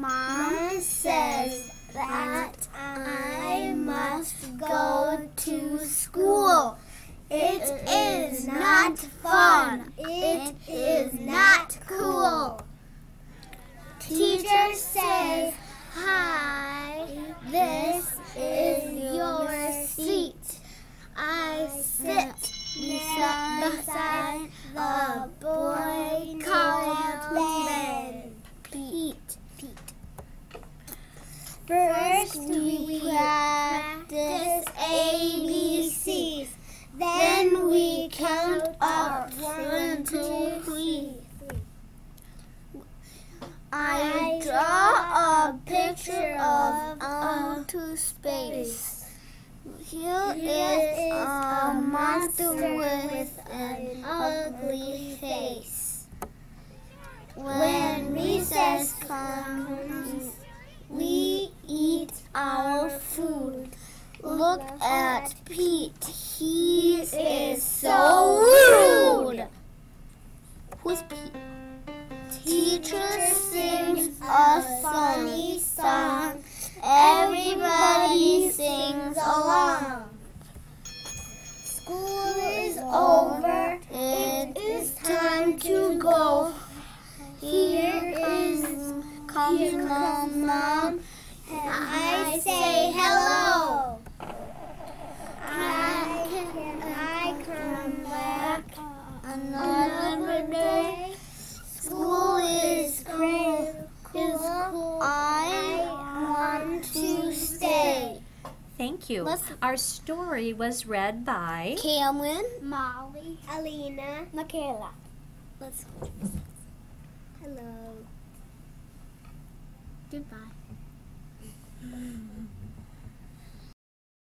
Mom says that I must go to school. It is not fun. It is not cool. Teacher says, Hi, this is your seat. I sit beside the boy called Ben. Pete. Pete. We practice ABCs. Then we count up one, two, three. I draw a picture of outer space. Here is a monster with an ugly face. When recess comes, Look at Pete. He is so rude. Who's Pete? Teacher sings a funny song. Everybody sings along. School is over. It is time to go. Here is comes my mom. And I say another day. School is cool. Is cool. I want to stay. Thank you. Let's- Our story was read by Cameron, Molly, Alinna, Makayla. Let's. Hello. Goodbye.